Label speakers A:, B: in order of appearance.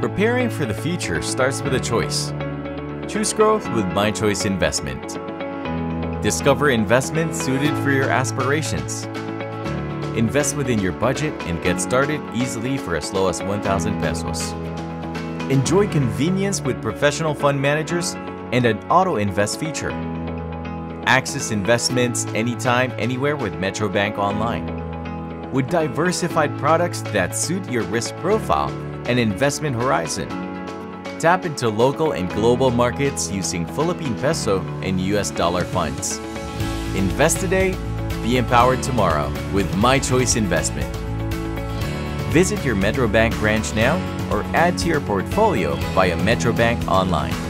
A: Preparing for the future starts with a choice. Choose growth with My Choice Investment. Discover investments suited for your aspirations. Invest within your budget and get started easily for as low as 1,000 pesos. Enjoy convenience with professional fund managers and an auto invest feature. Access investments anytime, anywhere with Metrobank Online. With diversified products that suit your risk profile and investment horizon. Tap into local and global markets using Philippine peso and US dollar funds. Invest today, be empowered tomorrow with My Choice Investment. Visit your Metrobank branch now or add to your portfolio via Metrobank Online.